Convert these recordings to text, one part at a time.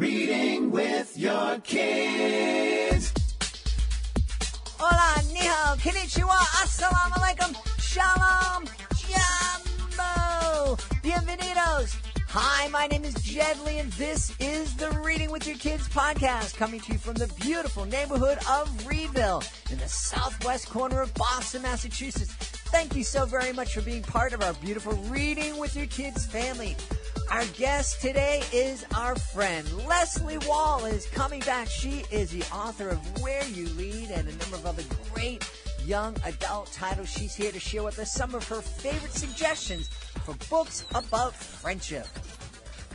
Reading with your kids. Hola, ni hao, konnichiwa, assalamu alaikum, shalom, jambo, bienvenidos. Hi, my name is Jedlie, and this is the Reading with Your Kids podcast, coming to you from the beautiful neighborhood of Readville in the southwest corner of Boston, Massachusetts. Thank you so very much for being part of our beautiful Reading with Your Kids family. Our guest today is our friend Leslea Wahl is coming back. She is the author of Where You Lead and a number of other great young adult titles. She's here to share with us some of her favorite suggestions for books about friendship.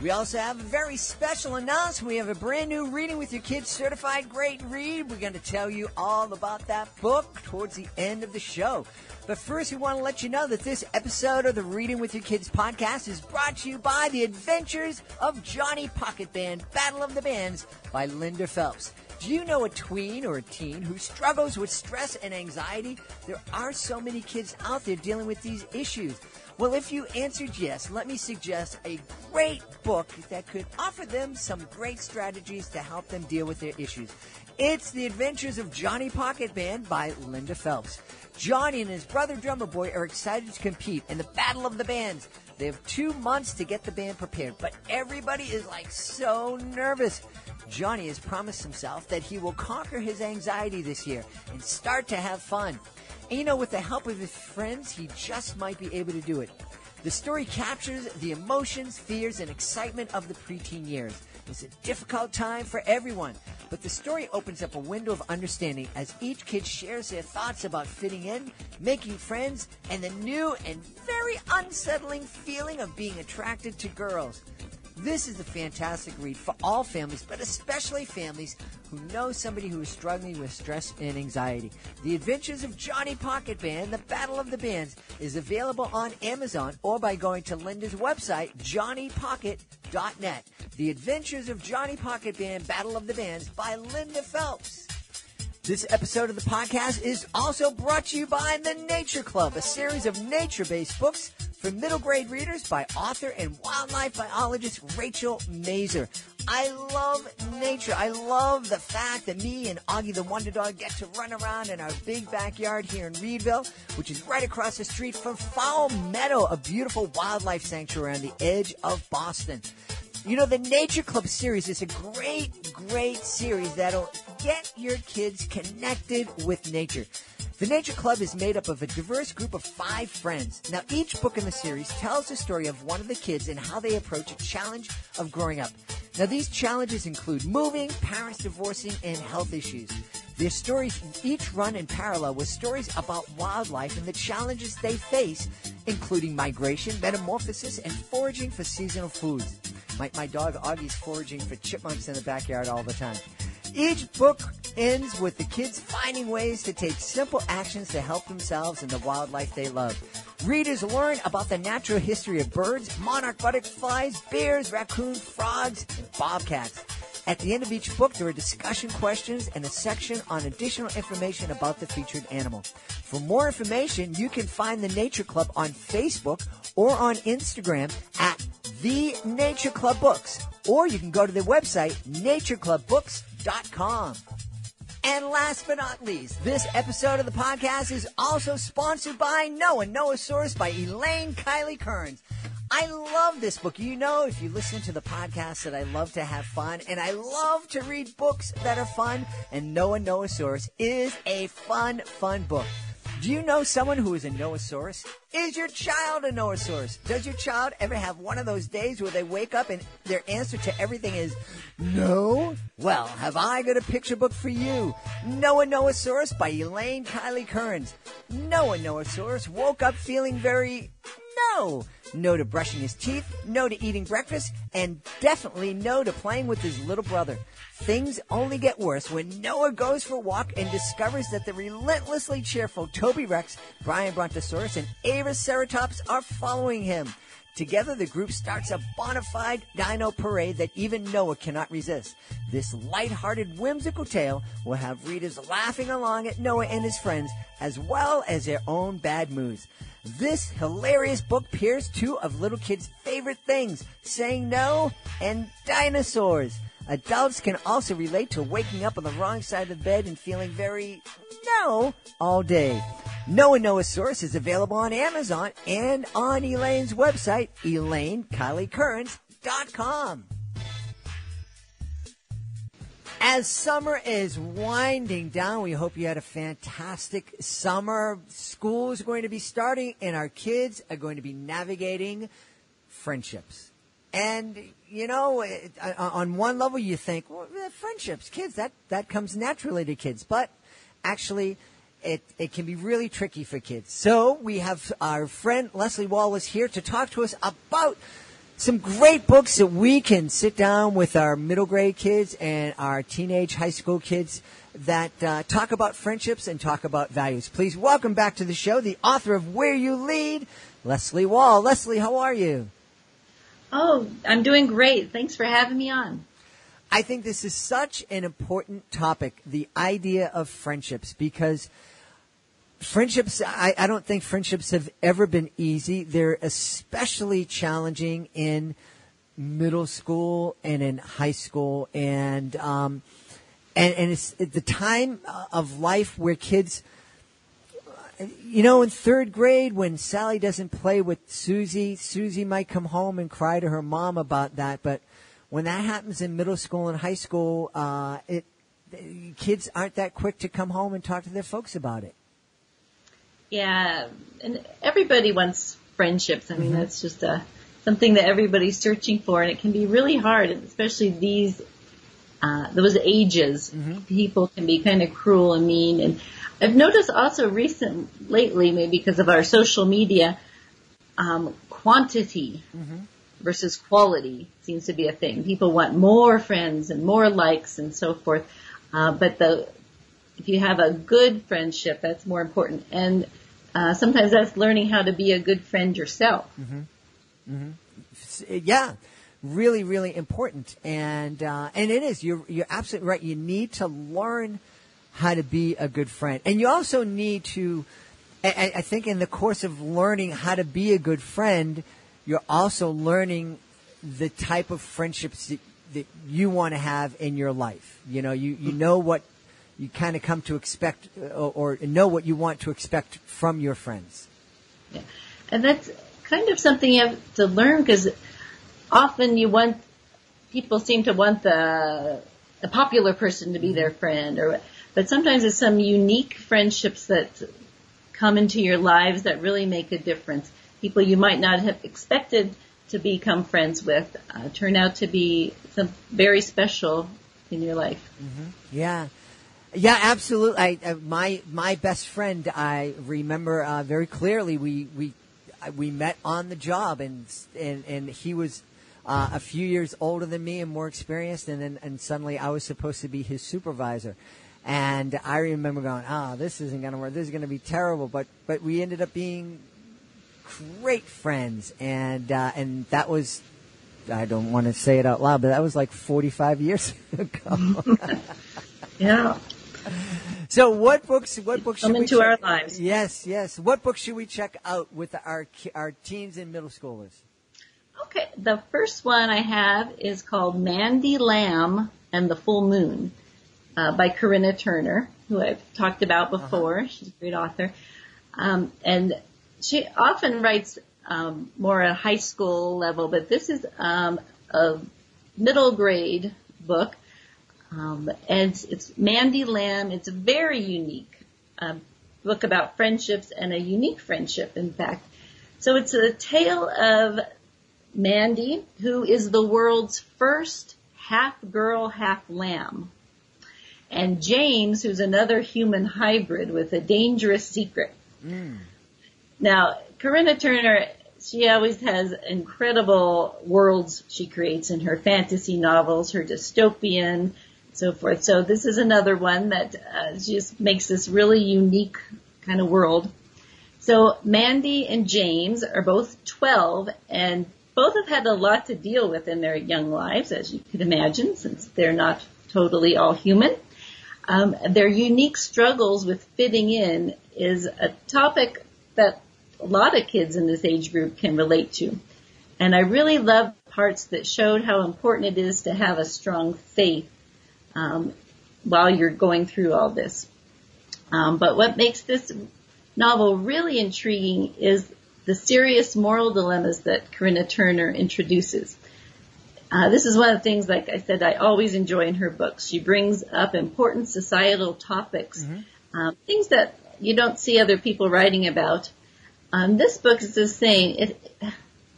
We also have a very special announcement. We have a brand new Reading with Your Kids certified great read. We're going to tell you all about that book towards the end of the show. But first, we want to let you know that this episode of the Reading with Your Kids podcast is brought to you by The Adventures of Johnny Pocket Band Battle of the Bands by Linda Phelps. Do you know a tween or a teen who struggles with stress and anxiety? There are so many kids out there dealing with these issues. Well, if you answered yes, let me suggest a great book that could offer them some great strategies to help them deal with their issues. It's The Adventures of Johnny Pocket Band by Linda Phelps. Johnny and his brother Drummer Boy are excited to compete in the Battle of the Bands. They have two months to get the band prepared, but everybody is like so nervous. Johnny has promised himself that he will conquer his anxiety this year and start to have fun. And you know, with the help of his friends, he just might be able to do it. The story captures the emotions, fears, and excitement of the preteen years. It's a difficult time for everyone, but the story opens up a window of understanding as each kid shares their thoughts about fitting in, making friends, and the new and very unsettling feeling of being attracted to girls. This is a fantastic read for all families, but especially families who know somebody who is struggling with stress and anxiety. The Adventures of Johnny Pocket Band, The Battle of the Bands, is available on Amazon or by going to Linda's website, johnnypocket.net. The Adventures of Johnny Pocket Band, Battle of the Bands by Linda Phelps. This episode of the podcast is also brought to you by The Nature Club, a series of nature based books for middle grade readers by author and wildlife biologist Rachel Mazur. I love nature. I love the fact that me and Augie the Wonder Dog get to run around in our big backyard here in Readville, which is right across the street from Fowl Meadow, a beautiful wildlife sanctuary on the edge of Boston. You know, the Nature Club series is a great, great series that'll get your kids connected with nature. The Nature Club is made up of a diverse group of five friends. Now, each book in the series tells the story of one of the kids and how they approach a challenge of growing up. Now, these challenges include moving, parents divorcing, and health issues. Their stories each run in parallel with stories about wildlife and the challenges they face, including migration, metamorphosis, and foraging for seasonal foods. My, my dog Augie's foraging for chipmunks in the backyard all the time. Each book ends with the kids finding ways to take simple actions to help themselves and the wildlife they love. Readers learn about the natural history of birds, monarch butterflies, bears, raccoons, frogs, and bobcats. At the end of each book, there are discussion questions and a section on additional information about the featured animal. For more information, you can find the Nature Club on Facebook or on Instagram at The Nature Club Books, or you can go to their website, natureclubbooks.com. And last but not least, this episode of the podcast is also sponsored by Noah, Noasaurus by Elaine Kiely Kearns. I love this book. You know, if you listen to the podcast, that I love to have fun and I love to read books that are fun. And Noah Noasaurus is a fun, fun book. Do you know someone who is a Noasaurus? Is your child a Noasaurus? Does your child ever have one of those days where they wake up and their answer to everything is no? Well, have I got a picture book for you? Noah Noasaurus by Elaine Kiely Kearns. Noah Noasaurus woke up feeling very no. No to brushing his teeth, no to eating breakfast, and definitely no to playing with his little brother. Things only get worse when Noah goes for a walk and discovers that the relentlessly cheerful Toby Rex, Brian Brontosaurus, and Ava Ceratops are following him. Together, the group starts a bona fide dino parade that even Noah cannot resist. This light-hearted, whimsical tale will have readers laughing along at Noah and his friends, as well as their own bad moods. This hilarious book pairs two of little kids' favorite things, saying no and dinosaurs. Adults can also relate to waking up on the wrong side of the bed and feeling very no all day. And Noasaurus is available on Amazon and on Elaine's website, ElaineKielyKearns.com. As summer is winding down, we hope you had a fantastic summer. School is going to be starting, and our kids are going to be navigating friendships. And you know, uh, on one level, you think, well, friendships, kids, that that comes naturally to kids, but actually. It, it can be really tricky for kids. So we have our friend Leslea Wallace here to talk to us about some great books that we can sit down with our middle grade kids and our teenage high school kids that uh, talk about friendships and talk about values. Please welcome back to the show the author of Where You Lead, Leslea Wahl. Leslea, how are you? Oh, I'm doing great. Thanks for having me on. I think this is such an important topic, the idea of friendships, because – friendships, I, I don't think friendships have ever been easy. They're especially challenging in middle school and in high school. And um, and and it's the time of life where kids you know in third grade when Sally doesn't play with Susie Susie might come home and cry to her mom about that. But when that happens in middle school and high school uh, it kids aren't that quick to come home and talk to their folks about it yeah, and everybody wants friendships. I mean, mm-hmm. that's just a something that everybody's searching for, and it can be really hard, especially these uh, those ages. Mm-hmm. People can be kind of cruel and mean, and I've noticed also recent lately, maybe because of our social media, um, quantity mm-hmm. versus quality seems to be a thing. People want more friends and more likes and so forth, uh, but the if you have a good friendship, that's more important. And uh, sometimes that's learning how to be a good friend yourself. Mm-hmm. Mm-hmm. Yeah, really, really important. And uh, and it is. You're you're absolutely right. You need to learn how to be a good friend, and you also need to. I, I think in the course of learning how to be a good friend, you're also learning the type of friendships that, that you want to have in your life. You know, you, you know what you kind of come to expect uh, or, or, know what you want to expect from your friends. Yeah. And that's kind of something you have to learn because often you want, people seem to want the, the popular person to be their friend or, but sometimes it's some unique friendships that come into your lives that really make a difference. People you might not have expected to become friends with uh, turn out to be some very special in your life. Mm-hmm. Yeah. Yeah, absolutely. I, uh, my my best friend, I remember uh, very clearly. We we uh, we met on the job, and and and he was uh, a few years older than me and more experienced, and then and suddenly I was supposed to be his supervisor. And I remember going, "Ah, oh, this isn't going to work. This is going to be terrible." But but we ended up being great friends, and uh, and that was I don't want to say it out loud, but that was like 45 years ago. yeah. So what books? What books come into our lives? Yes, yes. What books should we check out with our our teens and middle schoolers? Okay, the first one I have is called Mandy Lamb and the Full Moon uh, by Corinna Turner, who I've talked about uh-huh. before. Uh-huh. She's a great author, um, and she often writes um, more at high school level, but this is um, a middle grade book um, and it's Mandy Lamb. It's a very unique um, book about friendships and a unique friendship, in fact. So it's a tale of Mandy, who is the world's first half girl, half lamb. And James, who's another human hybrid with a dangerous secret. Mm. Now, Corinna Turner, she always has incredible worlds she creates in her fantasy novels, her dystopian, so forth. So this is another one that uh, just makes this really unique kind of world. So Mandy and James are both 12 and both have had a lot to deal with in their young lives, as you could imagine, since they're not totally all human. Um, their unique struggles with fitting in is a topic that a lot of kids in this age group can relate to. And I really love parts that showed how important it is to have a strong faith um, while you're going through all this. Um, but what makes this novel really intriguing is the serious moral dilemmas that Corinna Turner introduces. Uh, this is one of the things, like I said, I always enjoy in her books. She brings up important societal topics, mm-hmm. um, things that you don't see other people writing about. Um, this book is just saying it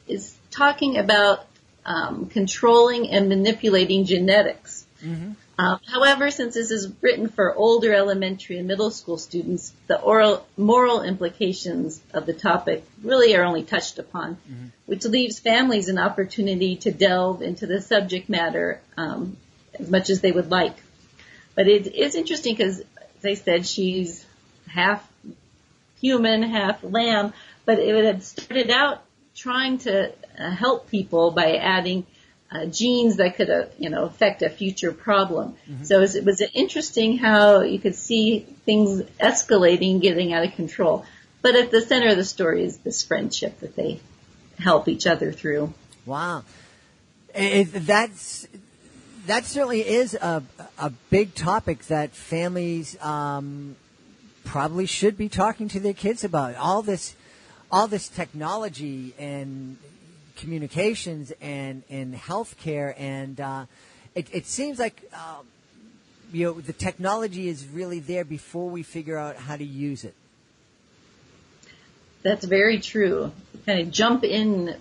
is talking about um, controlling and manipulating genetics. Mm-hmm. Um, however, since this is written for older elementary and middle school students, the oral, moral implications of the topic really are only touched upon, mm-hmm. which leaves families an opportunity to delve into the subject matter um, as much as they would like. But it is interesting because, as I said, she's half human, half lamb, but it had started out trying to uh, help people by adding uh, genes that could, uh, you know, affect a future problem. Mm-hmm. So it was, it was interesting how you could see things escalating, getting out of control. But at the center of the story is this friendship that they help each other through. Wow, it, that's that certainly is a a big topic that families um, probably should be talking to their kids about. All this, all this technology and communications and in healthcare, and uh, it, it, seems like um, you know the technology is really there before we figure out how to use it. That's very true. You kind of jump in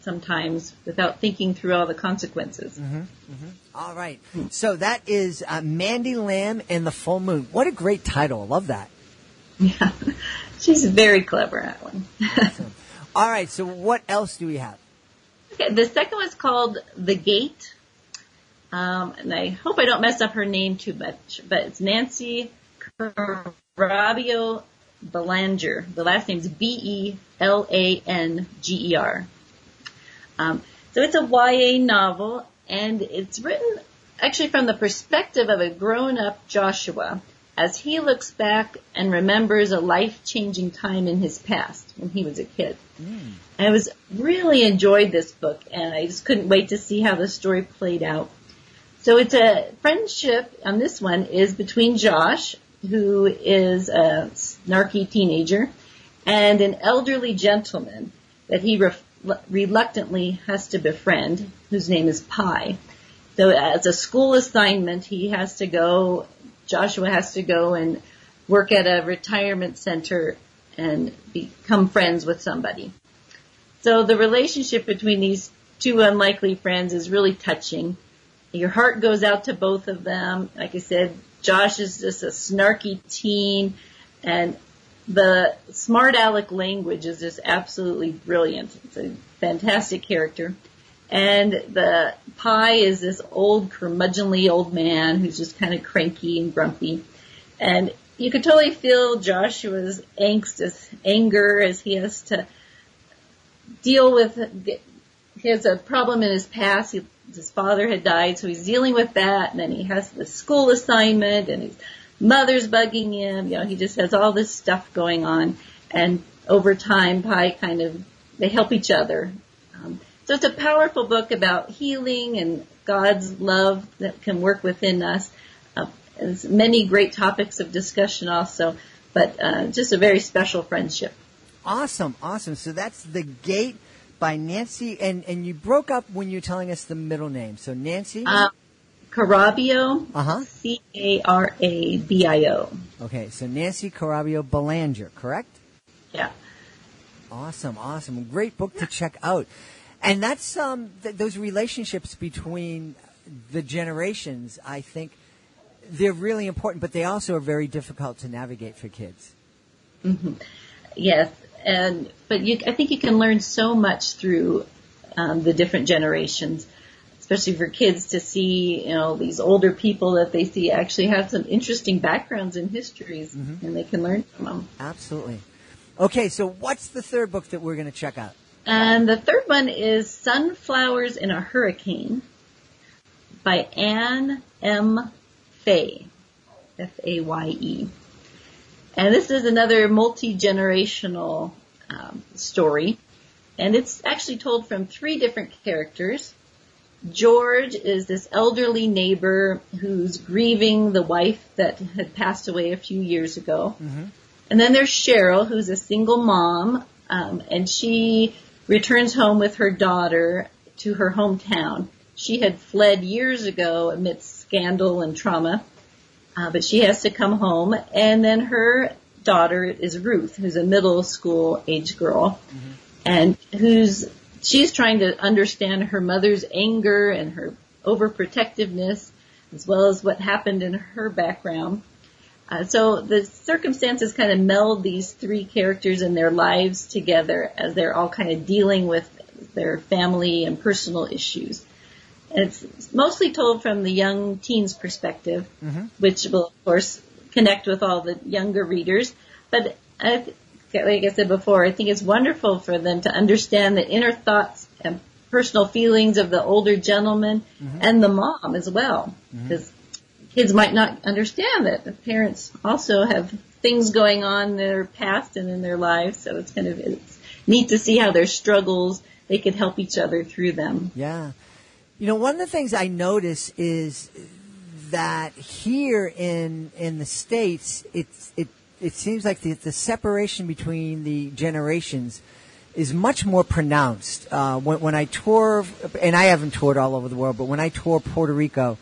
sometimes without thinking through all the consequences. Mm-hmm, mm-hmm. All right. So that is uh, Mandy Lamb and the Full Moon. What a great title. I love that. Yeah. She's very clever at one. awesome. All right. So what else do we have? The second one's called The Gate. Um, and I hope I don't mess up her name too much, but it's Nancy Carabio Belanger. The last name is B-E-L-A-N-G-E-R. Um, so it's a YA novel, and it's written actually from the perspective of a grown-up Joshua as he looks back and remembers a life-changing time in his past when he was a kid. Mm. I was really enjoyed this book, and I just couldn't wait to see how the story played out. So it's a friendship on this one is between Josh, who is a snarky teenager, and an elderly gentleman that he re- reluctantly has to befriend, whose name is Pi. So as a school assignment, he has to go Joshua has to go and work at a retirement center and become friends with somebody. So the relationship between these two unlikely friends is really touching. Your heart goes out to both of them. Like I said, Josh is just a snarky teen and the smart aleck language is just absolutely brilliant. It's a fantastic character. And the Pi is this old, curmudgeonly old man who's just kind of cranky and grumpy. And you could totally feel Joshua's angst, his anger as he has to deal with, he has a problem in his past. He, his father had died, so he's dealing with that. And then he has the school assignment and his mother's bugging him. You know, he just has all this stuff going on. And over time, Pi kind of, they help each other. Um, so it's a powerful book about healing and God's love that can work within us. Uh, there's many great topics of discussion also, but uh, just a very special friendship. Awesome, awesome. So that's The Gate by Nancy, and, and you broke up when you were telling us the middle name. So Nancy? Uh, Carabio, uh-huh. C-A-R-A-B-I-O. Okay, so Nancy Carabio Belanger, correct? Yeah. Awesome, awesome. Great book to check out and that's um, th- those relationships between the generations. I think they're really important, but they also are very difficult to navigate for kids. Mm-hmm. Yes, and but you, I think you can learn so much through um, the different generations, especially for kids to see you know these older people that they see actually have some interesting backgrounds and histories, mm-hmm. and they can learn from them. Absolutely. Okay, so what's the third book that we're going to check out? And the third one is Sunflowers in a Hurricane by Anne M. Faye. F-A-Y-E. And this is another multi-generational um, story. and it's actually told from three different characters. George is this elderly neighbor who's grieving the wife that had passed away a few years ago. And then there's Cheryl, who's a single mom, um, and she returns home with her daughter to her hometown. She had fled years ago amidst scandal and trauma, uh, but she has to come home. And then her daughter is Ruth, who's a middle school age girl, and who's she's trying to understand her mother's anger and her overprotectiveness, as well as what happened in her background. Uh, so the circumstances kind of meld these three characters and their lives together as they're all kind of dealing with their family and personal issues. And it's mostly told from the young teens perspective, mm-hmm. which will of course connect with all the younger readers. But I, th- like I said before, I think it's wonderful for them to understand the inner thoughts and personal feelings of the older gentleman mm-hmm. and the mom as well. Mm-hmm. Because kids might not understand that the parents also have things going on in their past and in their lives. So it's kind of it's neat to see how their struggles they could help each other through them. Yeah. You know, one of the things I notice is that here in in the states, it's it it seems like the, the separation between the generations is much more pronounced. Uh, when, when I tour, and I haven't toured all over the world, but when I tour Puerto Rico,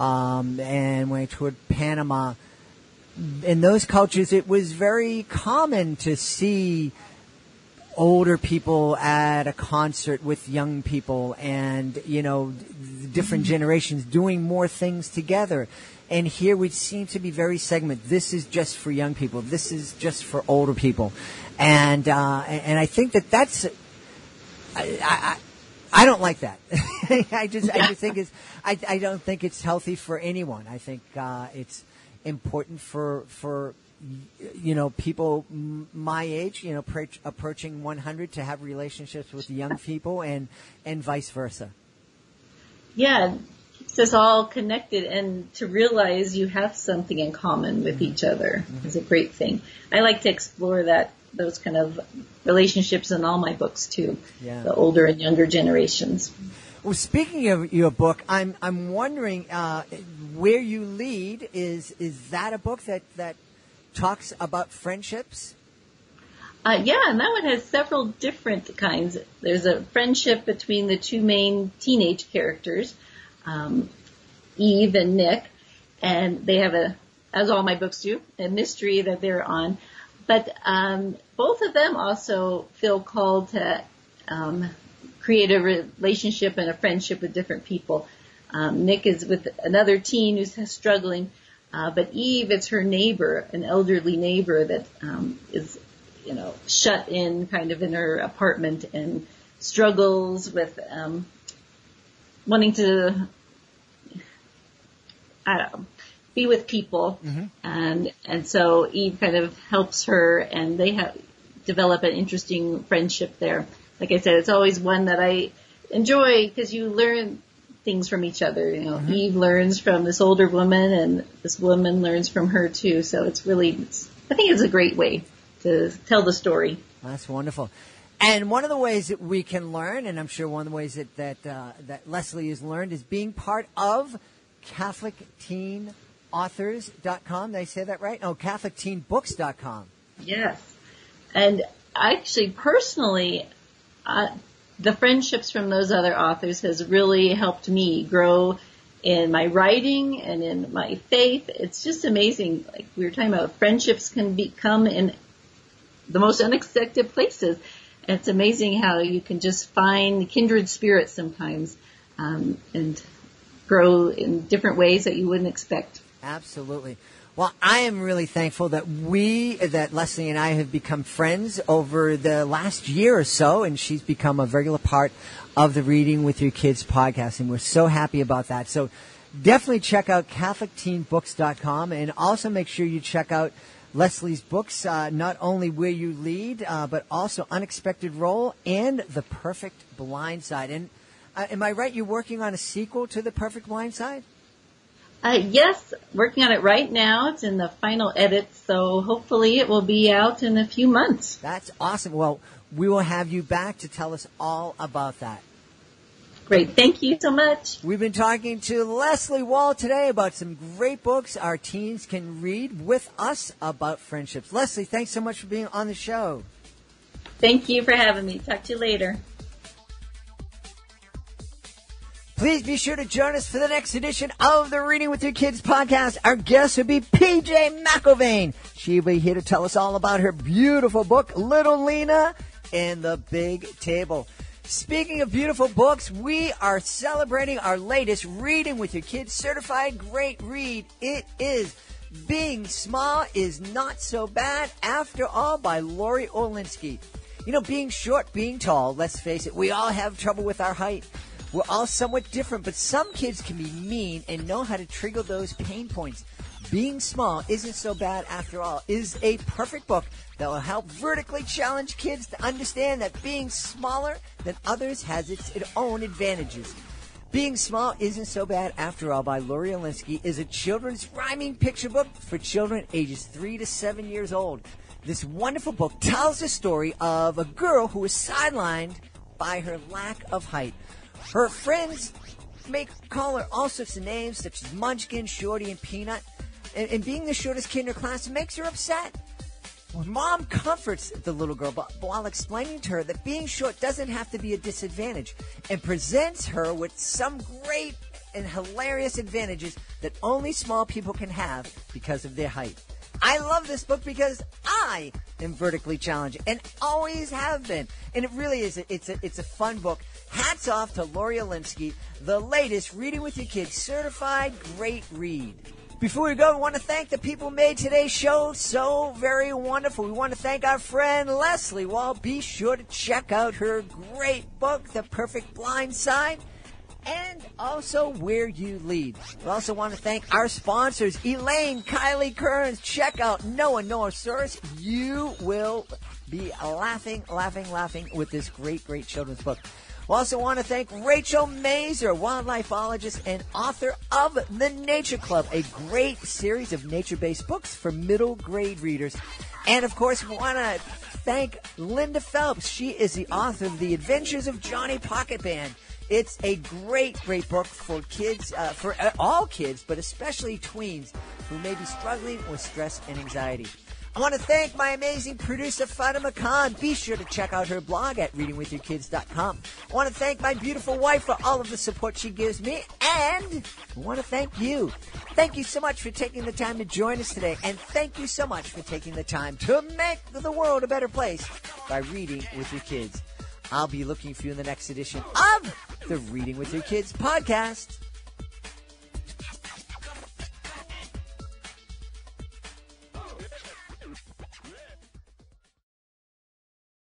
um, and when I toured Panama, in those cultures, it was very common to see older people at a concert with young people and, you know, different generations doing more things together. And here we seem to be very segmented. This is just for young people. This is just for older people. And, uh, and I think that that's, I, I, I don't like that. I just, I just think it's, I, I don't think it's healthy for anyone. I think, uh, it's important for, for, you know, people my age, you know, approach, approaching 100 to have relationships with young people and, and vice versa. Yeah, keeps us all connected and to realize you have something in common with each other is a great thing. I like to explore that those kind of relationships in all my books too. Yeah. The older and younger generations. Well, speaking of your book, I'm I'm wondering uh, where you lead is is that a book that that talks about friendships? Uh, yeah, and that one has several different kinds. There's a friendship between the two main teenage characters, um, Eve and Nick, and they have a, as all my books do, a mystery that they're on. But um, both of them also feel called to um, create a relationship and a friendship with different people. Um, Nick is with another teen who's struggling, uh, but Eve is her neighbor, an elderly neighbor that um, is, you know, shut in kind of in her apartment and struggles with um, wanting to, I don't know, be with people, and and so Eve kind of helps her, and they have develop an interesting friendship there. Like I said, it's always one that I enjoy because you learn things from each other. You know, Eve learns from this older woman, and this woman learns from her too. So it's really, it's, I think it's a great way to tell the story. That's wonderful. And one of the ways that we can learn, and I'm sure one of the ways that that uh, that Leslea has learned, is being part of CatholicTeenAuthors.com. Did I say that right? Oh, CatholicTeenBooks.com. Yes. And actually, personally, the friendships from those other authors has really helped me grow in my writing and in my faith. It's just amazing. Like we were talking about, friendships can become in the most unexpected places. And it's amazing how you can just find kindred spirits sometimes um, and grow in different ways that you wouldn't expect. Absolutely. Well, I am really thankful that we, that Leslea and I have become friends over the last year or so, and she's become a regular part of the Reading with Your Kids podcast, and we're so happy about that. So definitely check out CatholicTeenBooks.com, and also make sure you check out Leslea's books, uh, not only Where You Lead, uh, but also Unexpected Role and The Perfect Blind Side. And uh, am I right? You're working on a sequel to The Perfect Blind Side? Uh, yes, working on it right now. It's in the final edits, so hopefully it will be out in a few months. That's awesome. Well, we will have you back to tell us all about that. Great. Thank you so much. We've been talking to Leslea Wahl today about some great books our teens can read with us about friendships. Leslea, thanks so much for being on the show. Thank you for having me. Talk to you later. Please be sure to join us for the next edition of the Reading with Your Kids podcast. Our guest will be PJ McElvain. She'll be here to tell us all about her beautiful book, Little Lena and the Big Table. Speaking of beautiful books, we are celebrating our latest Reading with Your Kids certified great read. It is Being Small is Not So Bad After All by Lori Orlinsky. You know, being short, being tall, let's face it, we all have trouble with our height. We're all somewhat different, but some kids can be mean and know how to trigger those pain points. Being Small Isn't So Bad After All is a perfect book that will help vertically challenge kids to understand that being smaller than others has its, own advantages. Being Small Isn't So Bad After All by Lori Orlinsky is a children's rhyming picture book for children ages 3 to 7 years old. This wonderful book tells the story of a girl who was sidelined by her lack of height. Her friends make call her all sorts of names such as Munchkin, Shorty, and Peanut. And, and being the shortest kid in her class makes her upset. Mom comforts the little girl but while explaining to her that being short doesn't have to be a disadvantage and presents her with some great and hilarious advantages that only small people can have because of their height. I love this book because I am vertically challenged and always have been. And it really is, a, it's a, it's a fun book. Hats off to Lori Orlinsky, the latest Reading with Your Kids certified great read. Before we go, we want to thank the people who made today's show so very wonderful. We want to thank our friend Leslea Wahl. Be sure to check out her great book, The Perfect Blind Side, and also Where You Lead. We also want to thank our sponsors, Elaine, Kiely Kearns. Check out Noah Noasaurus. You will be laughing, laughing, laughing with this great, great children's book. We also want to thank Rachel Mazur, wildlifeologist and author of The Nature Club, a great series of nature-based books for middle grade readers. And of course, we want to thank Linda Phelps. She is the author of The Adventures of Johnny Pocket Band. It's a great, great book for kids, uh, for uh, all kids, but especially tweens who may be struggling with stress and anxiety. I want to thank my amazing producer, Fatima Khan. Be sure to check out her blog at readingwithyourkids.com. I want to thank my beautiful wife for all of the support she gives me, and I want to thank you. Thank you so much for taking the time to join us today, and thank you so much for taking the time to make the world a better place by reading with your kids. I'll be looking for you in the next edition of the Reading with Your Kids podcast.